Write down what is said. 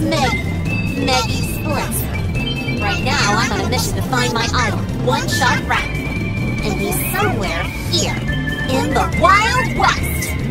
is Meg. Meggy Spletzer. Right now, I'm on a mission to find my idol, One Shot Rat. And he's somewhere here, in the Wild West.